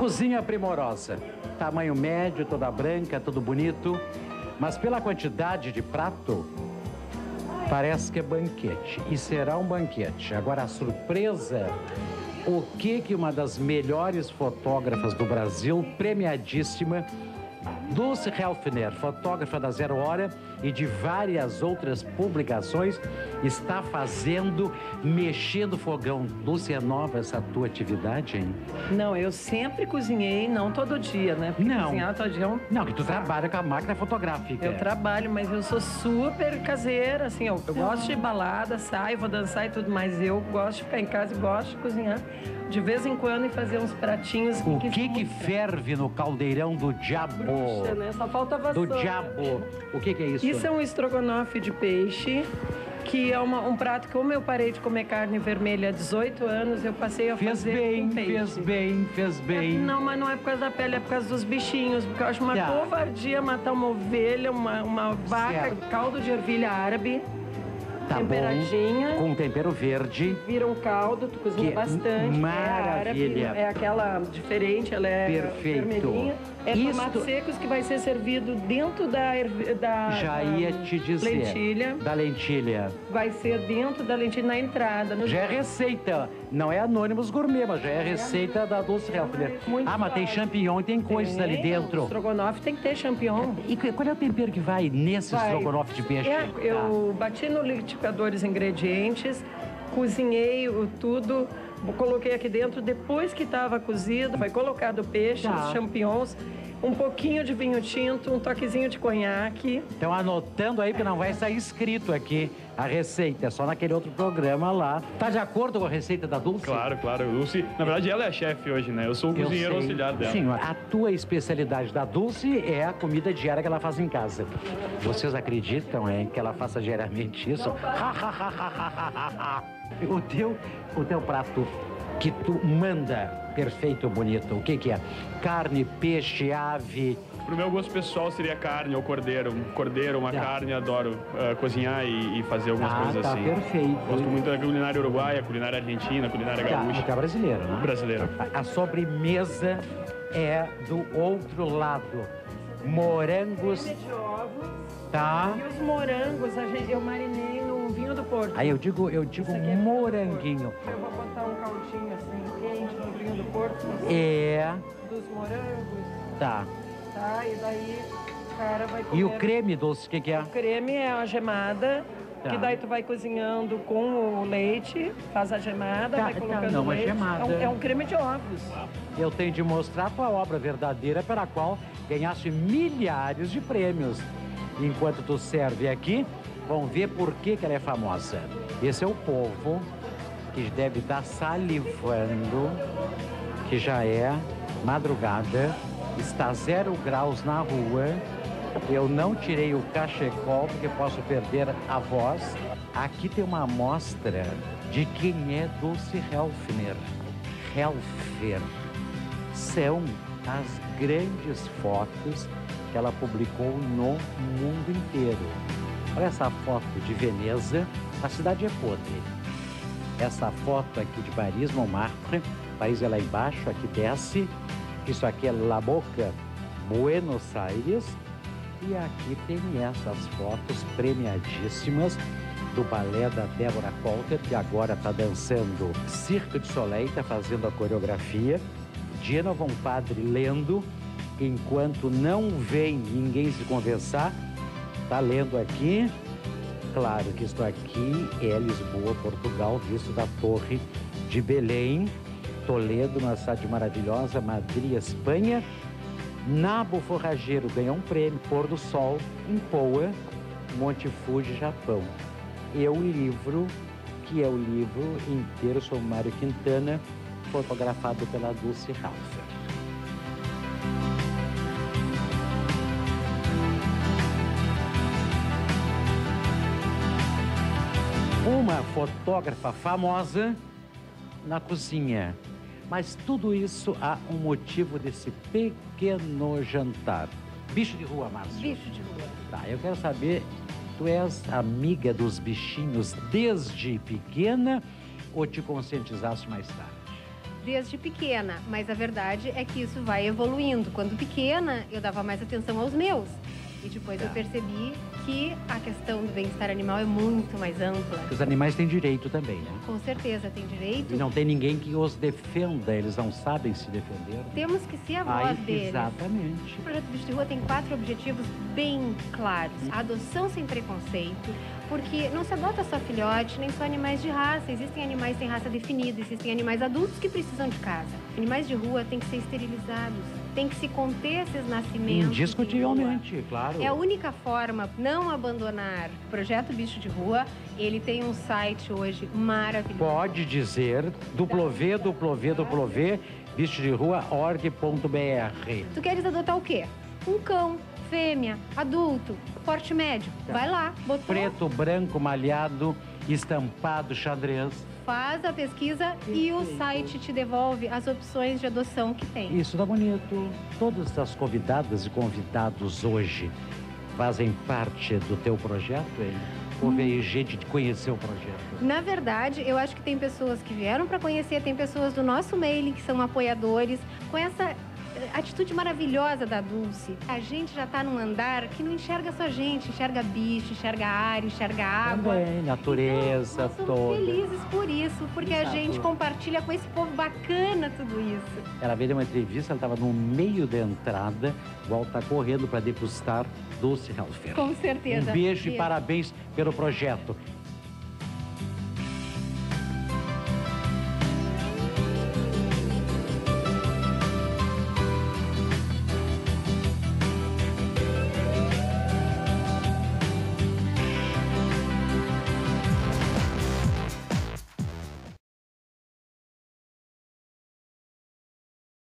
Cozinha primorosa. Tamanho médio, toda branca, tudo bonito. Mas pela quantidade de prato, parece que é banquete. E será um banquete. Agora, a surpresa o que que uma das melhores fotógrafas do Brasil, premiadíssima, Dulce Helfner, fotógrafa da Zero Hora e de várias outras publicações, está fazendo, mexendo fogão. Dulce, é nova essa tua atividade, hein? Não, eu sempre cozinhei, não todo dia, né? Porque Não. cozinhar todo dia é um... Não, que tu trabalha com a máquina fotográfica. Eu trabalho, mas eu sou super caseira, assim, eu, eu gosto de balada, saio, vou dançar e tudo, mas eu gosto de ficar em casa e gosto de cozinhar de vez em quando e fazer uns pratinhos. O que que ferve no caldeirão do diabo? Bruxa, né? Só falta Do vassoura. diabo. O que que é isso? Isso é um estrogonofe de peixe, que é uma- um prato que, como eu parei de comer carne vermelha há 18 anos, eu passei a Fez fazer bem, com peixe. fez bem, fez bem. Não, mas não é por causa da pele, é por causa dos bichinhos. Porque eu acho uma Tá. covardia matar uma ovelha, uma, uma vaca, Certo. caldo de ervilha árabe, Tá bom. temperadinha. Com tempero verde. Vira um caldo, tu cozinha Que bastante. maravilha. É árabe, é aquela diferente, ela é Perfeito. vermelhinha. É Isto- tomates secos que vai ser servido dentro da, da Já ia te dizer. lentilha. Da lentilha. Vai ser dentro da lentilha na entrada. Já é receita. Não é Anônimos Gourmet, mas já é receita da Dulce Helfner. Muito Ah, mas tem champignon e tem coisas ali Tem, dentro. O estrogonofe tem que ter champignon. E qual é o tempero que vai nesse Vai. estrogonofe de peixe? É, eu bati no liquidificador os ingredientes, cozinhei o tudo, coloquei aqui dentro. Depois que estava cozido, foi colocado o peixe, Tá. os champignons, um pouquinho de vinho tinto, um toquezinho de conhaque. Estão anotando aí, porque não vai sair escrito aqui a receita. É só naquele outro programa lá. Tá de acordo com a receita da Dulce? Claro, claro. Dulce, na verdade, ela é a chefe hoje, né? Eu sou o Eu cozinheiro sei. auxiliar dela. Sim, a tua especialidade da Dulce é a comida diária que ela faz em casa. Vocês acreditam, hein, que ela faça diariamente isso? o, teu, o teu prato que tu manda perfeito, bonito, o que que é? Carne, peixe, ave... Pro meu gosto pessoal seria carne ou cordeiro. Um cordeiro, uma Tá. carne, adoro ah, cozinhar e, e fazer algumas Ah, coisas tá assim. perfeito. Gosto muito da culinária uruguaia, culinária argentina, culinária Tá, gaúcha. porque é brasileiro, né? Brasileiro. A, a sobremesa é do outro lado. Morangos, De ovos. tá? E os morangos, a gente, eu marinei no vinho do Porto. Aí eu digo, eu digo é moranguinho. Eu vou botar um caldinho assim, quente no vinho do Porto, É, dos morangos, tá. tá? E daí o cara vai comer... E o creme doce, o que, que é? O creme é a gemada, Tá. que daí tu vai cozinhando com o leite, faz a gemada, Tá, vai tá, colocando não, a leite. gemada. É um, é um creme de ovos. Eu tenho de mostrar a tua obra verdadeira pela qual ganhaste milhares de prêmios. Enquanto tu serve aqui, vão ver por que, que ela é famosa. Esse é o povo que deve estar salivando, que já é madrugada, está zero graus na rua. Eu não tirei o cachecol porque posso perder a voz. Aqui tem uma amostra de quem é Dulce Helfner. Helfer são as grandes fotos que ela publicou no mundo inteiro. Olha essa foto de Veneza, a cidade é podre. Essa foto aqui de Paris, Montmartre, Paris é lá embaixo, aqui desce. Isso aqui é La Boca, Buenos Aires. E aqui tem essas fotos premiadíssimas do balé da Débora Colter, que agora está dançando Circo de Soleil, está fazendo a coreografia. Genova, um padre lendo, enquanto não vem ninguém se conversar, está lendo aqui. Claro que isto aqui é Lisboa, Portugal, visto da Torre de Belém, Toledo, uma cidade maravilhosa, Madrid, Espanha. Nabo Forrageiro ganhou um prêmio, Pôr do Sol, em Poa, Monte Fuji, Japão. E o livro, que é o livro inteiro sobre Mário Quintana, fotografado pela Dulce Halfer. Uma fotógrafa famosa na cozinha. Mas tudo isso há um motivo desse pequeno jantar. Bicho de rua, Márcio. Bicho de rua. Tá, eu quero saber, tu és amiga dos bichinhos desde pequena ou te conscientizaste mais tarde? desde pequena, mas a verdade é que isso vai evoluindo. Quando pequena, eu dava mais atenção aos meus. E depois eu Tá. percebi que a questão do bem-estar animal é muito mais ampla. Os animais têm direito também, né? Com certeza tem direito. E não tem ninguém que os defenda, eles não sabem se defender. Temos que ser a voz Aí, deles. exatamente. O projeto Bicho de Rua tem quatro objetivos bem claros. A adoção sem preconceito, porque não se adota só filhote, nem só animais de raça. Existem animais sem raça definida, existem animais adultos que precisam de casa. Animais de rua têm que ser esterilizados, tem que se conter esses nascimentos. Indiscutivelmente, claro. É a única forma não abandonar o projeto Bicho de Rua. Ele tem um site hoje maravilhoso. Pode dizer W, W, W, bichodderua.org.br. Tu queres adotar o quê? Um cão, fêmea, adulto, porte médio. Tá. Vai lá, botou, Preto, branco, malhado, estampado, xadrez. faz a pesquisa e o site te devolve as opções de adoção que tem. Isso tá bonito. Todas as convidadas e convidados hoje fazem parte do teu projeto, hein? Ou veio gente de conhecer o projeto? Na verdade, eu acho que tem pessoas que vieram para conhecer, tem pessoas do nosso mailing que são apoiadores, com essa atitude maravilhosa da Dulce. A gente já está num andar que não enxerga só gente, enxerga bicho, enxerga ar, enxerga água. Também, natureza então, nós somos toda. felizes por isso, porque Exato. a gente compartilha com esse povo bacana tudo isso. Ela veio dar uma entrevista, ela estava no meio da entrada, volta correndo para degustar doce Helfer. Com certeza. Um beijo e parabéns pelo projeto.